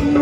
you.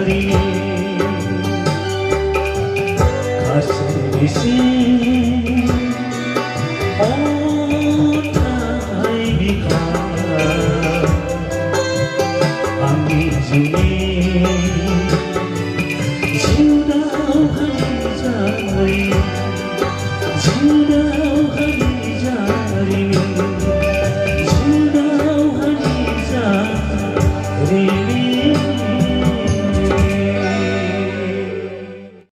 Hare Hare